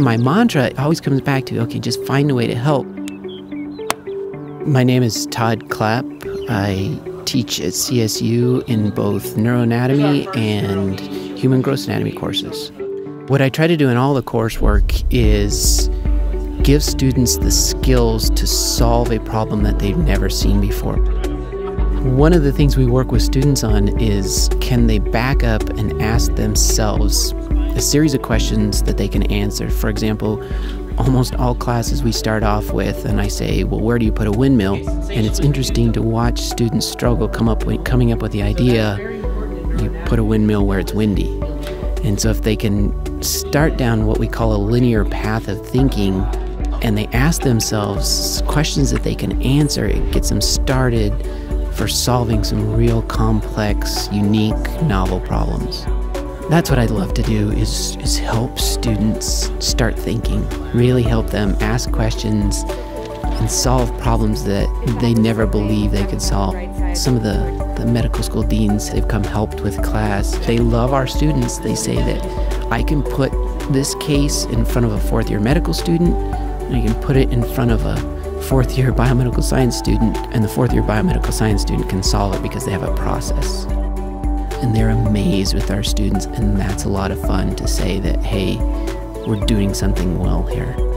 my mantra always comes back to okay, just find a way to help. My name is Tod Clapp. I teach at CSU in both neuroanatomy and human gross anatomy courses. What I try to do in all the coursework is give students the skills to solve a problem that they've never seen before. One of the things we work with students on is can they back up and ask themselves a series of questions that they can answer. For example, almost all classes we start off with, and I say, well, where do you put a windmill? And it's interesting to watch students struggle come up with, coming up with the idea, you put a windmill where it's windy. And so if they can start down what we call a linear path of thinking, and they ask themselves questions that they can answer, it gets them started for solving some real complex, unique, novel problems. That's what I'd love to do is, is help students start thinking, really help them ask questions and solve problems that they never believed they could solve. Some of the, the medical school deans, they've come helped with class. They love our students. They say that I can put this case in front of a fourth year medical student, and I can put it in front of a fourth year biomedical science student, and the fourth year biomedical science student can solve it because they have a process and they're amazed with our students. And that's a lot of fun to say that, hey, we're doing something well here.